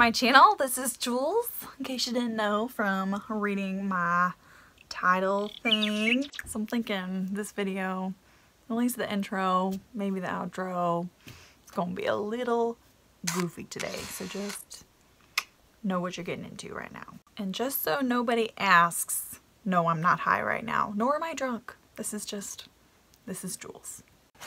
my channel. This is Jules, in case you didn't know from reading my title thing. So I'm thinking this video, at least the intro, maybe the outro, it's gonna be a little goofy today. So just know what you're getting into right now. And just so nobody asks, no, I'm not high right now, nor am I drunk. This is just, this is Jules.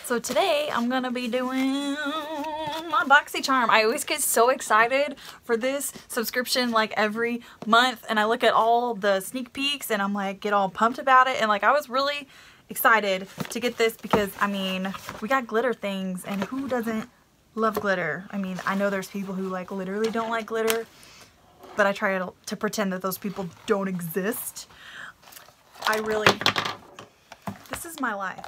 So today I'm gonna be doing my BoxyCharm. I always get so excited for this subscription like every month and I look at all the sneak peeks and I'm like get all pumped about it and like I was really excited to get this because I mean we got glitter things and who doesn't love glitter? I mean I know there's people who like literally don't like glitter but I try to, to pretend that those people don't exist. I really, this is my life.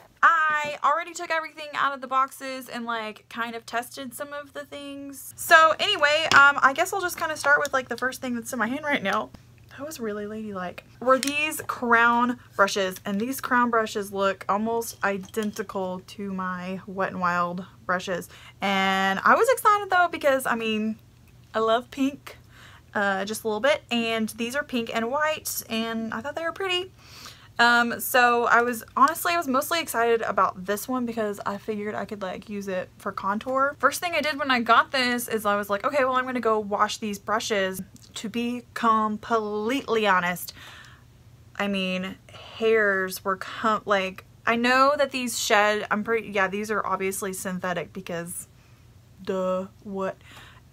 I already took everything out of the boxes and like kind of tested some of the things. So anyway, um, I guess I'll just kind of start with like the first thing that's in my hand right now. That was really ladylike. Were these crown brushes and these crown brushes look almost identical to my Wet n Wild brushes. And I was excited though because I mean, I love pink uh, just a little bit and these are pink and white and I thought they were pretty. Um, so I was, honestly, I was mostly excited about this one because I figured I could like use it for contour. First thing I did when I got this is I was like, okay, well I'm gonna go wash these brushes. To be completely honest, I mean, hairs were like, I know that these shed, I'm pretty, yeah, these are obviously synthetic because duh, what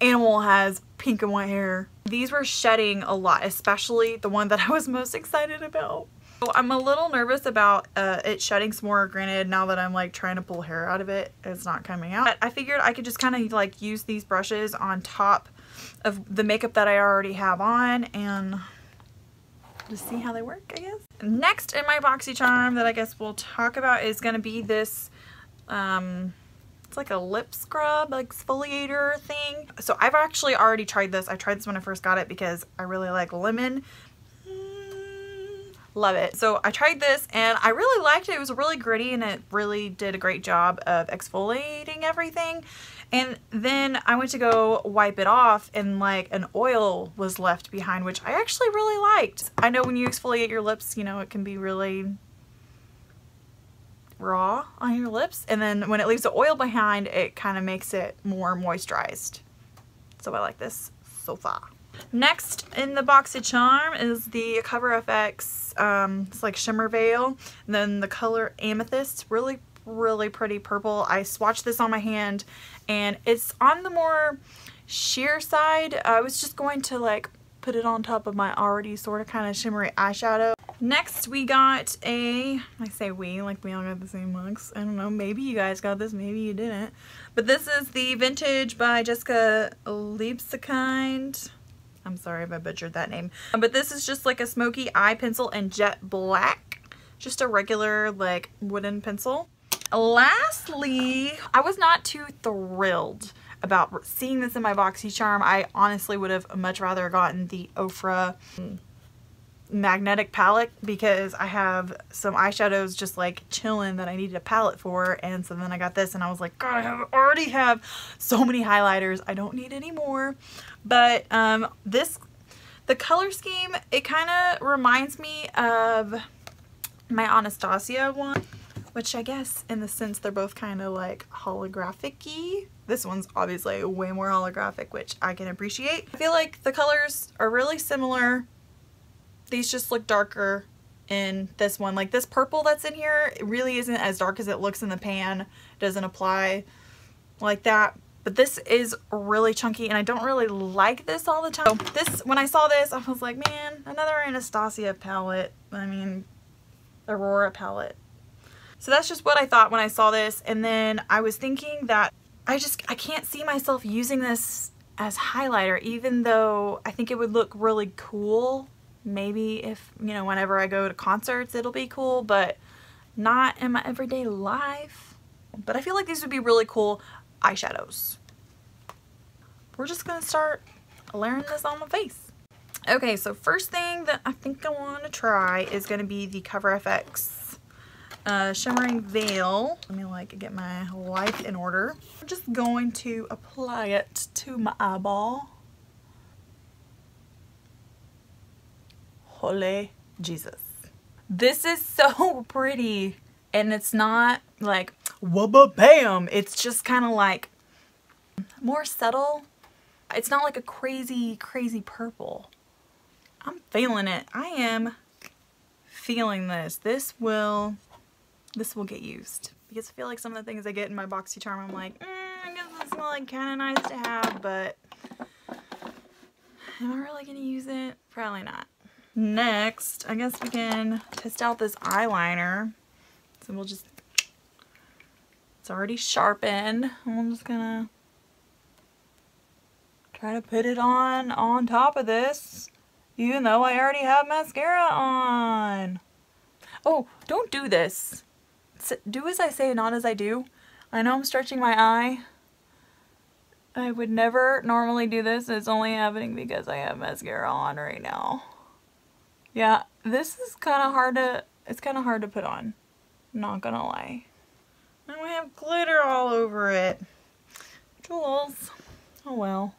animal has pink and white hair? These were shedding a lot, especially the one that I was most excited about. I'm a little nervous about uh, it shedding some more. Granted, now that I'm like trying to pull hair out of it, it's not coming out. But I figured I could just kind of like use these brushes on top of the makeup that I already have on and just see how they work, I guess. Next in my BoxyCharm that I guess we'll talk about is going to be this, um, it's like a lip scrub, like exfoliator thing. So I've actually already tried this. I tried this when I first got it because I really like lemon love it. So I tried this and I really liked it. It was really gritty and it really did a great job of exfoliating everything. And then I went to go wipe it off and like an oil was left behind, which I actually really liked. I know when you exfoliate your lips, you know, it can be really raw on your lips. And then when it leaves the oil behind, it kind of makes it more moisturized. So I like this so far. Next in the BoxyCharm is the Cover FX, um, it's like Shimmer Veil. And then the color Amethyst, really, really pretty purple. I swatched this on my hand and it's on the more sheer side. I was just going to like put it on top of my already sort of kind of shimmery eyeshadow. Next we got a, I say we, like we all got the same looks. I don't know, maybe you guys got this, maybe you didn't. But this is the Vintage by Jessica Liebeskind. I'm sorry if I butchered that name. Um, but this is just like a smoky eye pencil in jet black. Just a regular like wooden pencil. Lastly, I was not too thrilled about seeing this in my BoxyCharm. I honestly would have much rather gotten the Ofra magnetic palette because I have some eyeshadows just like chilling that I needed a palette for and so then I got this and I was like god I have, already have so many highlighters I don't need any more but um, this the color scheme it kind of reminds me of my Anastasia one which I guess in the sense they're both kind of like holographic-y. This one's obviously way more holographic, which I can appreciate. I feel like the colors are really similar these just look darker in this one. Like this purple that's in here, it really isn't as dark as it looks in the pan. It doesn't apply like that. But this is really chunky and I don't really like this all the time. So this, when I saw this, I was like, man, another Anastasia palette. I mean, Aurora palette. So that's just what I thought when I saw this. And then I was thinking that I just, I can't see myself using this as highlighter, even though I think it would look really cool maybe if, you know, whenever I go to concerts it'll be cool, but not in my everyday life. But I feel like these would be really cool eyeshadows. We're just going to start layering this on my face. Okay, so first thing that I think I want to try is going to be the Cover FX uh, Shimmering Veil. Let me like get my life in order. I'm just going to apply it to my eyeball. Holy Jesus. This is so pretty. And it's not like wubba bam. It's just kind of like more subtle. It's not like a crazy, crazy purple. I'm feeling it. I am feeling this. This will, this will get used. Because I feel like some of the things I get in my BoxyCharm, I'm like, mm, I guess is like kind of nice to have, but am I really going to use it? Probably not. Next, I guess we can test out this eyeliner. So we'll just, it's already sharpened. I'm just gonna try to put it on on top of this, even though I already have mascara on. Oh, don't do this. Do as I say, not as I do. I know I'm stretching my eye. I would never normally do this. It's only happening because I have mascara on right now. Yeah, this is kind of hard to, it's kind of hard to put on. Not gonna lie. Now we have glitter all over it. Tools. Oh well.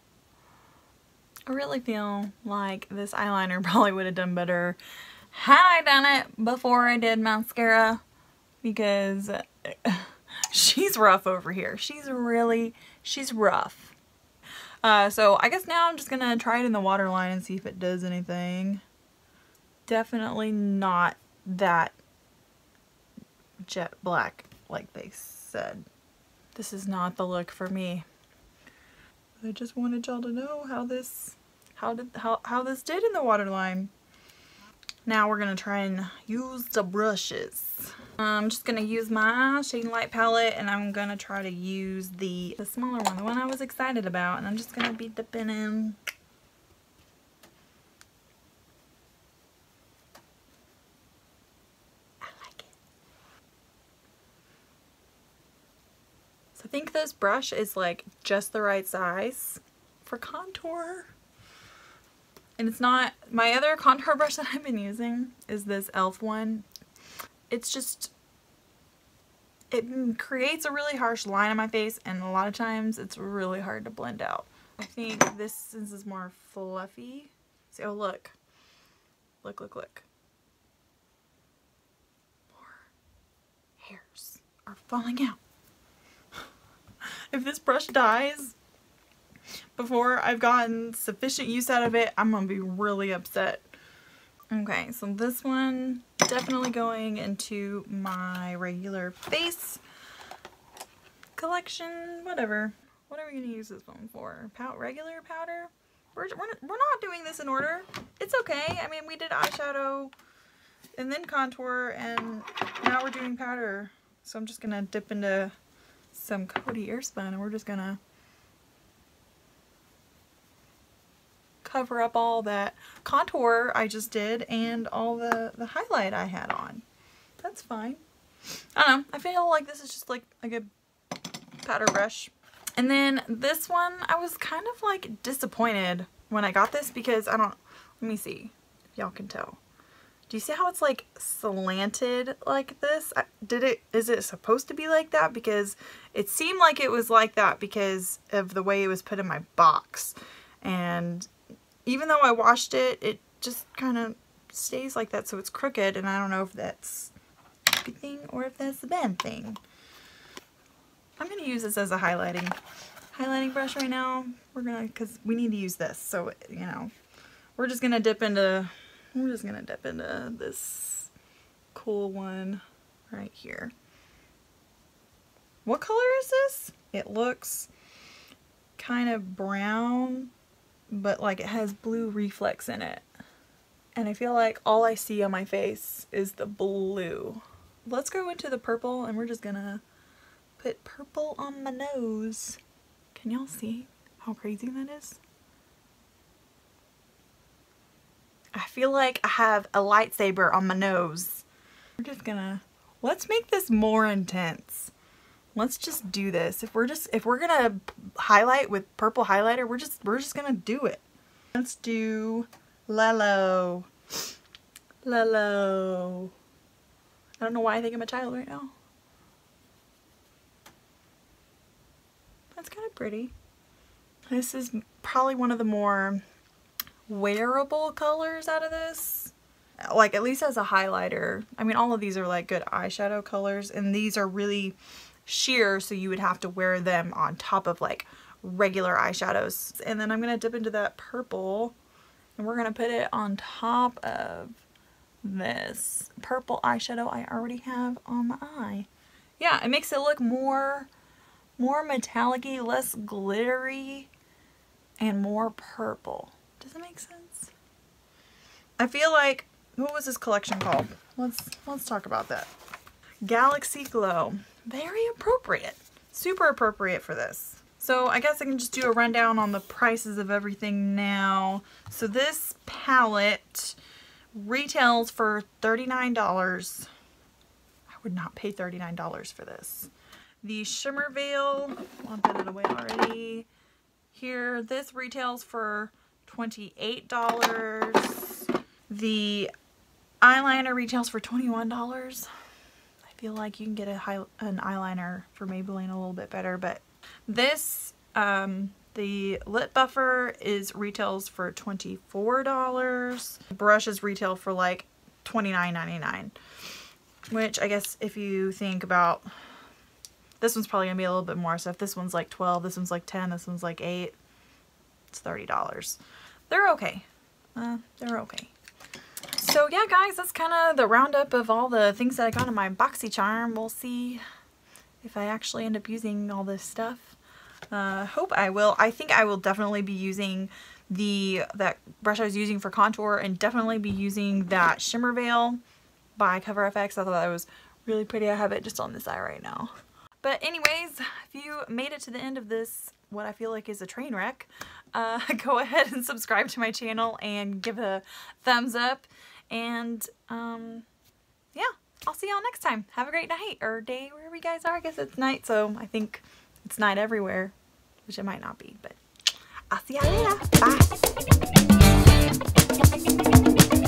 I really feel like this eyeliner probably would have done better had I done it before I did mascara because she's rough over here. She's really, she's rough. Uh, so I guess now I'm just gonna try it in the waterline and see if it does anything. Definitely not that jet black like they said. This is not the look for me. I just wanted y'all to know how this how did how, how this did in the waterline. Now we're gonna try and use the brushes. I'm just gonna use my Shade Light palette and I'm gonna try to use the, the smaller one, the one I was excited about, and I'm just gonna be dipping in think this brush is like just the right size for contour. And it's not, my other contour brush that I've been using is this e.l.f. one. It's just, it creates a really harsh line on my face and a lot of times it's really hard to blend out. I think this, since is more fluffy, see, oh look, look, look, look. More hairs are falling out if this brush dies before I've gotten sufficient use out of it, I'm going to be really upset. Okay, so this one definitely going into my regular face collection, whatever. What are we going to use this one for? Pow regular powder? We're, we're, we're not doing this in order. It's okay. I mean, we did eyeshadow and then contour and now we're doing powder. So I'm just going to dip into some Coty Airspun and we're just gonna cover up all that contour I just did and all the, the highlight I had on. That's fine. I don't know. I feel like this is just like a good powder brush. And then this one, I was kind of like disappointed when I got this because I don't, let me see if y'all can tell. Do you see how it's like slanted like this? Did it, is it supposed to be like that? Because it seemed like it was like that because of the way it was put in my box. And even though I washed it, it just kind of stays like that so it's crooked and I don't know if that's a good thing or if that's a bad thing. I'm going to use this as a highlighting highlighting brush right now. We're going to, because we need to use this. So, you know, we're just going to dip into we're just gonna dip into this cool one right here. What color is this? It looks kind of brown, but like it has blue reflex in it. And I feel like all I see on my face is the blue. Let's go into the purple and we're just gonna put purple on my nose. Can y'all see how crazy that is? I feel like I have a lightsaber on my nose. We're just gonna, let's make this more intense. Let's just do this. If we're just, if we're gonna highlight with purple highlighter, we're just, we're just gonna do it. Let's do Lello. Lello. I don't know why I think I'm a child right now. That's kind of pretty. This is probably one of the more wearable colors out of this. like at least as a highlighter. I mean, all of these are like good eyeshadow colors and these are really sheer so you would have to wear them on top of like regular eyeshadows. And then I'm going to dip into that purple and we're going to put it on top of this purple eyeshadow I already have on my eye. Yeah, it makes it look more, more metallic less glittery, and more purple. Does that make sense? I feel like, what was this collection called? Let's, let's talk about that. Galaxy Glow. Very appropriate. Super appropriate for this. So I guess I can just do a rundown on the prices of everything now. So this palette retails for $39. I would not pay $39 for this. The Shimmer Veil, I'll put it away already. Here, this retails for $28. The eyeliner retails for $21. I feel like you can get a high, an eyeliner for Maybelline a little bit better, but this, um, the lip buffer is retails for $24. Brushes retail for like $29.99. Which I guess if you think about this one's probably gonna be a little bit more. So if this one's like 12, this one's like 10, this one's like 8, it's $30. They're okay. Uh, they're okay. So yeah, guys, that's kind of the roundup of all the things that I got in my BoxyCharm. We'll see if I actually end up using all this stuff. Uh, hope I will. I think I will definitely be using the that brush I was using for contour and definitely be using that Shimmer Veil by Cover FX. I thought that was really pretty. I have it just on this eye right now. But anyways, if you made it to the end of this, what I feel like is a train wreck, uh, go ahead and subscribe to my channel and give a thumbs up. And um, yeah, I'll see y'all next time. Have a great night or day wherever you guys are. I guess it's night, so I think it's night everywhere, which it might not be, but I'll see y'all later. Bye.